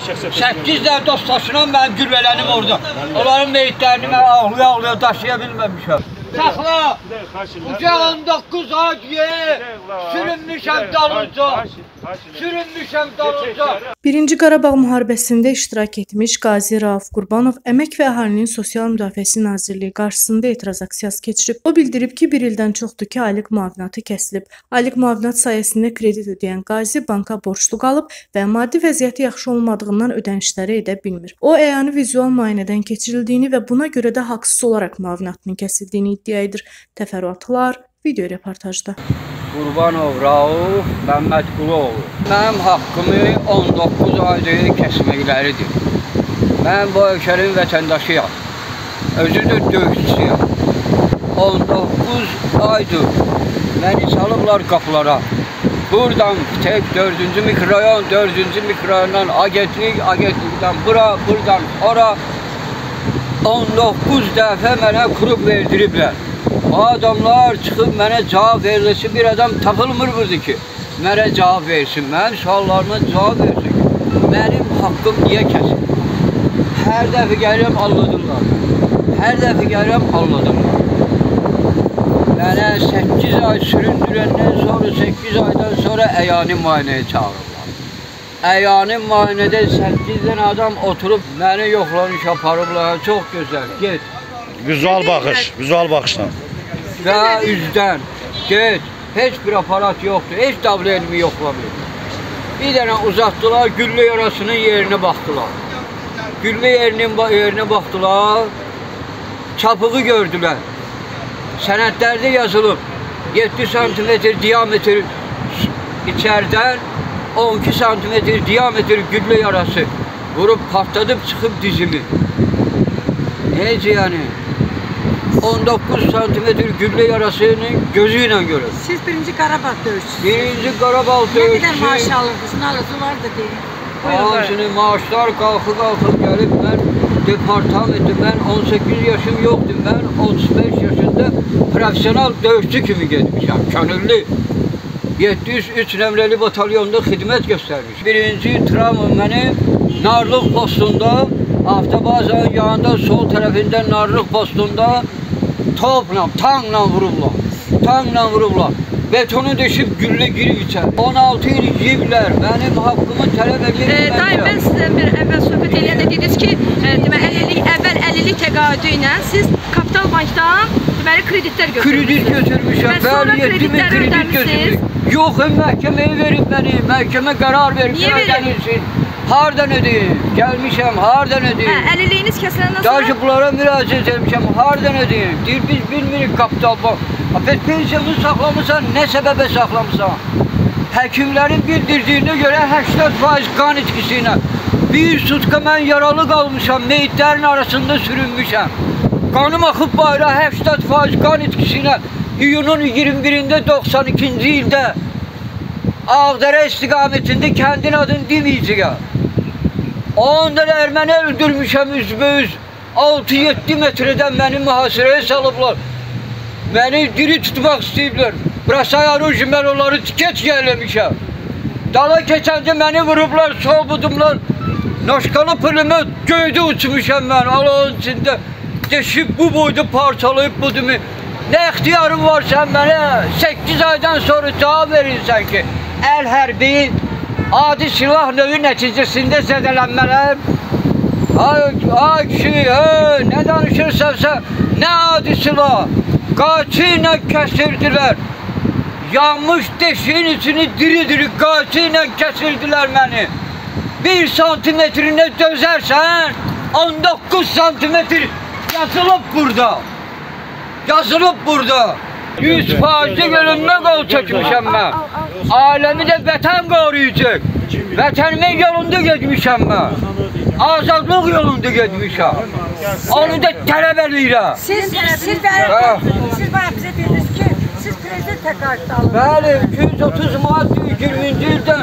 8 dəfə dostlaşıram mənim gülvələnim orada. Onların meyitlərini mən ağlaya-ağlaya daşıya bilməmişəm. Saxla! Ucağın 9 ay ye! Sürünmüşəm dalınca! Sürünmüşəm dalınca! Birinci Qarabağ müharibəsində iştirak etmiş Qazi Rauf Qurbanov Əmək və Əhalinin Sosial Müdafiəsi Nazirliyi qarşısında etiraz aksiyası keçirib. O bildirib ki, bir ildən çoxdur ki, aylıq müavinatı kəsilib. Aylıq müavinat sayəsində kredit ödəyən Qazi banka borclu qalıb və maddi vəziyyəti yaxşı olmadığından ödənişləri edə bilmir. O, əyani vizual müayinədən keçirildiyini və buna görə də haqsız olaraq müavinatının kəsildiyini iddia edir. Təfərrüatlar video reportajda. Qurbanov Rauf Məmmədquluoğlu. Mənim haqqımı 19 aydır kəsməkləridir. Mən bu ölkənin vətəndaşıyam. Özü də döyüşçüyəm. 19 aydır məni salıblar qapılara. Buradan tek 4-cü mikrorayon, 4-cü mikrorayondan agentlik, agentlikdən bura, buradan ora 19 dəfə mənə qrup verdiriblər. Adamlar çıxıb mənə cavab verilisi bir adam tapılmır burada ki, mənə cavab versin, mənim suallarıma cavab versin. Mənim haqqım niyə kəsin? Hər dəfə gəlirəm, alladırlar. Hər dəfə gəlirəm, alladırlar. Mənə 8 ay süründürəndən sonra, 8 aydan sonra əyani müayinəyə çağırırlar. Əyani müayinədə 8 dənə adam oturub məni yoxlamış aparıblar. Çox gözəl, get. Vizual baxış, vizual baxışla. Və üzdən, get. Heç bir aparat yoxdur, heç elmi yoxlamıyor. Bir dənə uzatdılar, güllə yarasının yerinə baxdılar. Güllə yerinin yerinə baxdılar, çapığı gördülər. Sənədlərdə yazılıb 7 santimetr diametr içərdən 12 santimetre diametre gülle yarası. Vurup patladıp çıkıp dizimi. Neyse yani. 19 santimetre gülle yarasını gözüyle görür. Siz birinci Karabağ dövüşçüsünüz. Birinci Karabağ dövüşçüsü. Ne kadar maaş alırdınız? Nalısı vardı diye. Aa, şimdi maaşlar kalkıp kalkıp gelip ben departamenti ben 18 yaşım yoktu. Ben 35 yaşında profesyonel dövüşçü kimi gelmişim. Könüllü. 703 nömrəli batalyonda xidmət göstərmiş. Birinci travma məni Narlıq postunda, avtobazanın yanında sol tərəfində Narlıq postunda topla, tankla vurublar. Tankla vurublar. Betonu deşib güllə girib içər. 16 il yiyiblər. Mənim haqqımı tələb E, edirlər. Daim mən sizə bir əvvəl söhbət eləyəndə dediniz ki, e, deməli 50 illik əvvəl 50 illik təqaüdü ilə siz Kapital Bankdan deməli kreditlər götürmüsünüz. Kredit götürmüşəm. Və sonra Bəli, 7 min kreditləri kredit ödəmisiniz. götürmüşəm. Yox, məhkəməyə verib məni. Məhkəmə qərar verib Niyə verib? ödənilsin. Hardan ödəyim? Gəlmişəm, hardan Hə, ödəyim? 50 illiyiniz kəsiləndən sonra Daha bunlara müraciət etmişəm, hardan ödəyim? Deyir, biz bilmirik kapital bank. Bəs pensiyonu saxlamısan, nə səbəbə saxlamısan? Həkimlərin bildirdiyinə görə 80% qan itkisi ilə bir sutka mən yaralı qalmışam, meyitlərin arasında sürünmüşəm. Qanım axıb bayra 80% qan itkisi ilə iyunun 21-də 92-ci ildə Ağdərə istiqamətində kəndin adını deməyəcəyəm. Onda da erməni öldürmüşəm üzbəüz. 6-7 metrədən məni mühasirəyə salıblar. Məni diri tutmaq istəyiblər. Brasay oruj mən onları keç eləmişəm. Dala keçəndə məni vurublar, sol budumlar. Naşkalı pılımı göydə uçmuşam mən Allahın içində. Deşib bu boyda parçalayıb budumu. Nə ixtiyarım var sən mənə? 8 aydan sonra cavab verirsən ki, əl hərbi adi silah növü nəticəsində zədələnmələr. Ay, ay kişi, hey, nə danışırsansa, nə adi silah? Qaçı ilə kəsirdilər. Yanmış deşiyin içini diri-diri qaçı ilə kəsirdilər məni. Bir santimetrinə dözərsən, 19 santimetr yazılıb burada. Yazılıb burada. 100 faizli bölünmə qol çəkmişəm mən. Aləmi də vətən qoruyacaq. Vətənimin yolunda getmişəm mən. Azadlıq yolunda getmişəm. Onu da tələb edirəm. Siz, siz, Ha. siz bana bize dediniz ki siz prezident tekartı alın. Bəli, 230 manat 20-ci ildən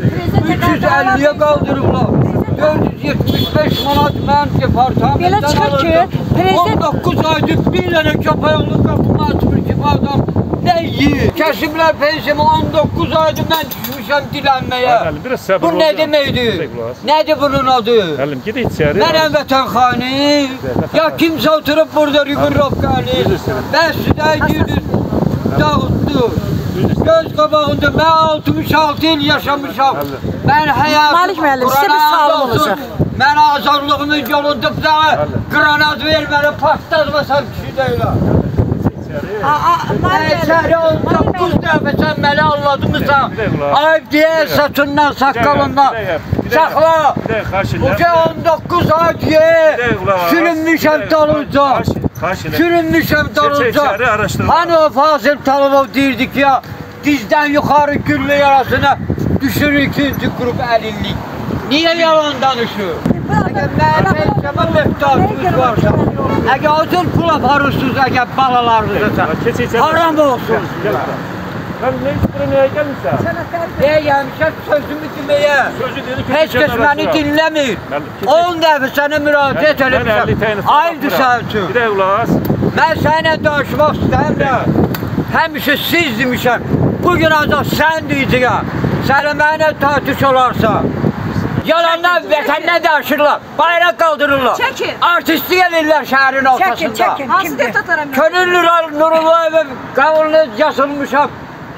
Prezident tekartı 350-yə qaldırıblar. 475 manat mən Belə departamentdən çıxır ki, prezident- 19 aydır bir dənə köpəyonlu qapımı açmır ki, bu adam Ne yiyir? Kesimler pensiyamı 19 aydır ben düşmüşəm dilənməyə. Müəllim, biraz səbir Bu ya. deməkdir? Nedir bunun adı? Müəllim, ged içəri. Nerem vətənxani? Ya kimse oturup burada rigurovkani? Ben size girdim, dağıttı. Göz qabağında ben 66 il yaşamışam. Ben hayatım Malik müəllim, sizə bir sualım olacaq. Ben azarlığımın yolunda bir daha granat vermeli patlatmasam kişi deyiləm. Şey çare oldu. Kuz dəfə sən məni anladınsa, ayıb deyə saçından, saqqalından. Saxla. Uca 19 ay deyə. Sürünmüşəm dalınca. Sürünmüşəm dalınca. Hani o Fazıl Talıbov deyirdik ya, dizden yukarı gülle yarasına düşür ikinci grup elillik. Niye yalan danışıyor? Əgər mənim hesaba məktubunuz varsa, əgər tür pul aparırsınız, əgər balalarınıza, Keç içəri. haram olsun. Gəl. Lan ne istiyorsun, neye gelmişsin? Deyə gəlmişəm sözümü deməyə. Heç kəs məni dinləmir. 10 dəfə sənə müraciət eləmişəm. Ayıldı sənin üçün. Bir də qulaq as. Mən səninlə danışmaq istəmirəm. Həmişə siz demişəm. Bugün ancaq sən deyəcəksən. Sənə mənə tartış olarsa. Yalanlar vetenine daşırlar. Bayrak kaldırırlar. Çekin. Artisti gelirler şehrin ortasında. Çekin çekin. Hasret atarım. Könüllüler Nurullah ve kavurunu yasılmışam.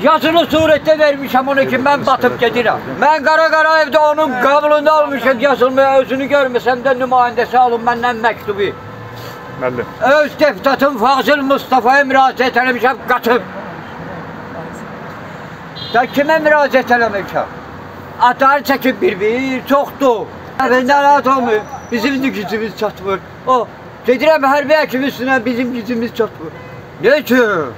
Yazılı surette vermişim onu ki ben batıp gedirəm. Mən qara qara evdə onun qabulunda almışım yazılmaya özünü görməsəm də nümayəndəsi alın məndən məktubi. Bəli. Öz deputatım Fazıl Mustafa'ya müraciət eləmişəm, qatıb. Da kimə müraciət eləmişəm? Atlar çəkib bir-bir, çoxdur. Əvəndə rahat olmuyor. Bizim də gücümüz çatmır. O, gedirəm hərbi həkim üstünə bizim gücümüz çatmır. Ne üçün?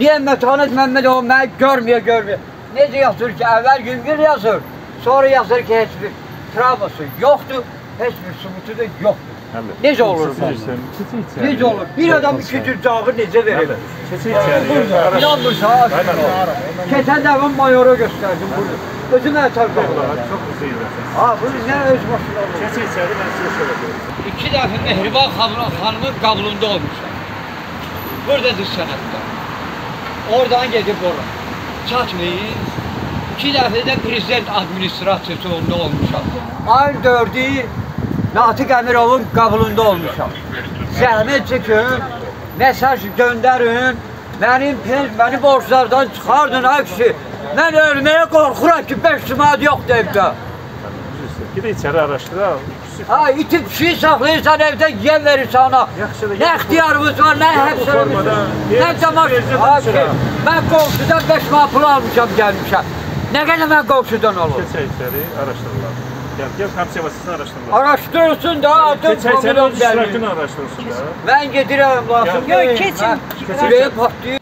Niyə Mətanət Məmmədov məni görməyə görməyə? Necə yazır ki, əvvəl Güngör yazır, sonra yazır ki, heç bir travması yoxdur, heç bir sübutu da yoxdur. Necə olur bu? Necə olur? Bir adam iki cür cağı necə verir? İnanmırsa, keçən dəfə mayora göstərdim bunu. Özüm ətər qaldım. Çox üzeyirsən. Ha, bunu nə öz başına olur? Keç içəri, mən sizə söyləyəcəm. İki dəfə Mehriban xanım, xanımın qabulunda olmuşam. Buradadır sənətdə. Oradan gedib ora. Çatmayın. İki dəfə də prezident administrasiyasında olmuşam. Ayın dördü Natiq Əmirovun qabulunda olmuşam. Zəhmət çəkin, mesaj göndərin. Mənim məni borclardan çıxardın ay kişi. Mən ölməyə qorxuram ki, 5 manat yoxdur evdə. Gid içəri araşdır. ha. İtib pişiyi saxlayırsan evdə yem verirsən ona. Nə ixtiyarımız var, nə həbslərimiz var, nə dışarı. ki, mən qonşudan 5 manat pul almışam, gəlmişəm. Nə qədər mən qonşudan olur? Keç içəri, Yapacağım kamp sebasını araştırma. Araştırsın da ee, atın Geçen sene kamyon üstrakını gelmiyor. araştırsın ya. Ben getiririm lazım. Yok, değil. kesin. Ha, Kesin. Süreye patlıyor.